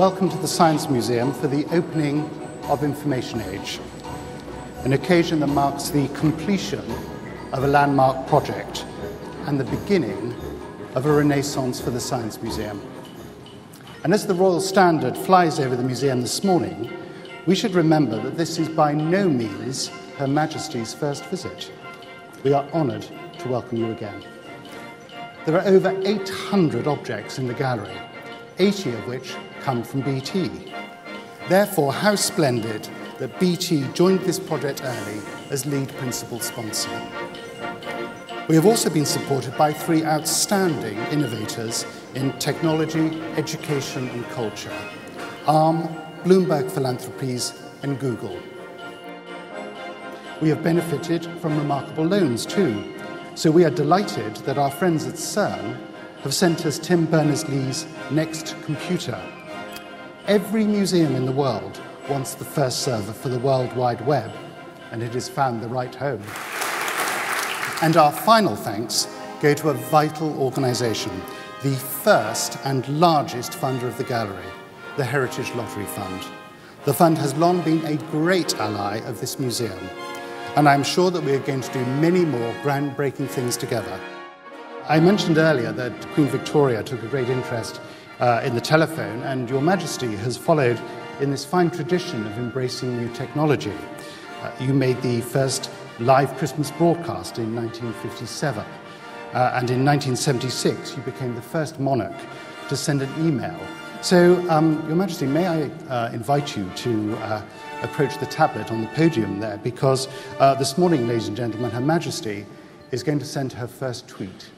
welcome to the Science Museum for the opening of Information Age, an occasion that marks the completion of a landmark project and the beginning of a renaissance for the Science Museum. And as the Royal Standard flies over the museum this morning, we should remember that this is by no means Her Majesty's first visit. We are honoured to welcome you again. There are over 800 objects in the gallery, 80 of which come from BT. Therefore, how splendid that BT joined this project early as lead principal sponsor. We have also been supported by three outstanding innovators in technology, education and culture, ARM, Bloomberg Philanthropies and Google. We have benefited from remarkable loans too, so we are delighted that our friends at CERN have sent us Tim Berners-Lee's NeXT Computer, Every museum in the world wants the first server for the World Wide Web, and it has found the right home. And our final thanks go to a vital organisation, the first and largest funder of the gallery, the Heritage Lottery Fund. The fund has long been a great ally of this museum, and I'm sure that we are going to do many more groundbreaking things together. I mentioned earlier that Queen Victoria took a great interest uh, in the telephone, and Your Majesty has followed in this fine tradition of embracing new technology. Uh, you made the first live Christmas broadcast in 1957, uh, and in 1976 you became the first monarch to send an email. So, um, Your Majesty, may I uh, invite you to uh, approach the tablet on the podium there, because uh, this morning, ladies and gentlemen, Her Majesty is going to send her first tweet.